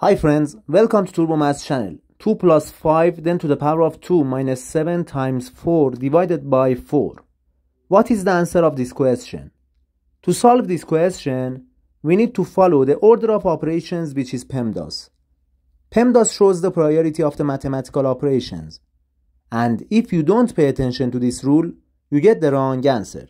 Hi friends, welcome to Turbo Maths channel. 2 plus 5 then to the power of 2 minus 7 times 4 divided by 4. What is the answer of this question? To solve this question, we need to follow the order of operations which is PEMDAS. PEMDAS shows the priority of the mathematical operations. And if you don't pay attention to this rule, you get the wrong answer.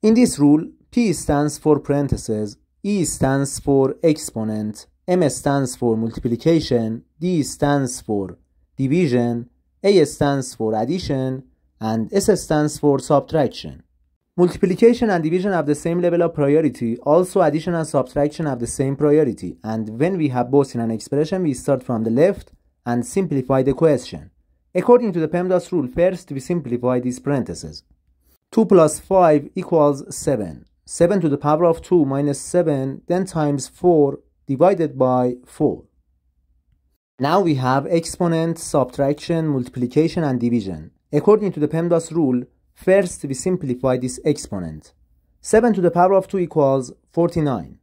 In this rule, P stands for parentheses, E stands for exponent, M stands for multiplication, D stands for division, A stands for addition, and S stands for subtraction. Multiplication and division have the same level of priority, also addition and subtraction have the same priority, and when we have both in an expression, we start from the left and simplify the question. According to the PEMDAS rule, first we simplify these parentheses. 2 plus 5 equals 7. 7 to the power of 2 minus 7, then times 4 divided by 4. Now we have exponent, subtraction, multiplication and division. According to the PEMDAS rule, first we simplify this exponent. 7 to the power of 2 equals 49.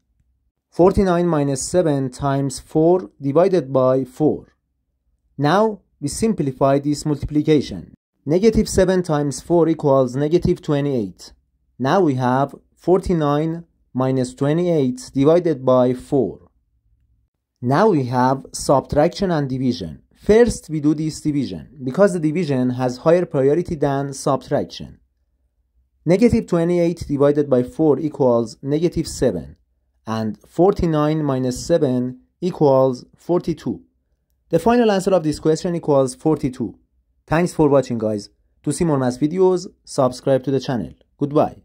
49 minus 7 times 4 divided by 4. Now we simplify this multiplication. Negative 7 times 4 equals negative 28. Now we have 49 minus 28 divided by 4. Now we have subtraction and division. First we do this division because the division has higher priority than subtraction. Negative 28 divided by 4 equals negative 7 and 49 minus 7 equals 42. The final answer of this question equals 42. Thanks for watching guys. To see more math videos, subscribe to the channel. Goodbye.